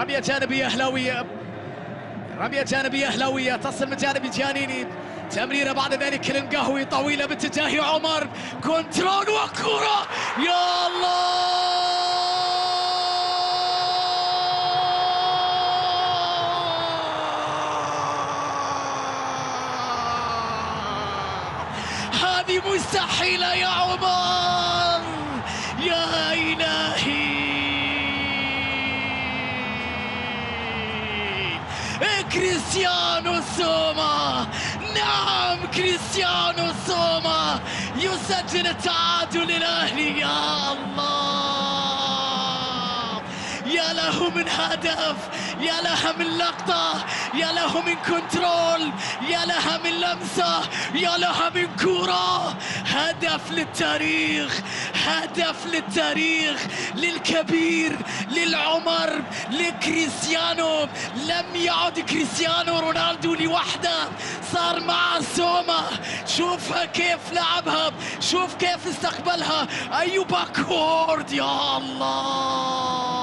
رمية جانبية أهلاوية. رمية جانبية أهلاوية. تصل من جانب جانيني. تمريرة بعد ذلك. القهوي طويلة باتجاه عمر. كنترول وكرة يا الله! هذه مستحيلة يا عمر. يا كريستيانو سوما نعم كريستيانو سوما يسجل التعادل الاهلي يا الله يا له من هدف يا لها من لقطة يا له من كنترول يا لها من لمسة يا لها من كرة للتاريخ هدف للتاريخ للكبير للعمر لكريستيانو. لم يعد كريستيانو رونالدو لوحده صار مع سوما. شوفها كيف لعبها شوف كيف استقبلها. أي باكورد يا الله.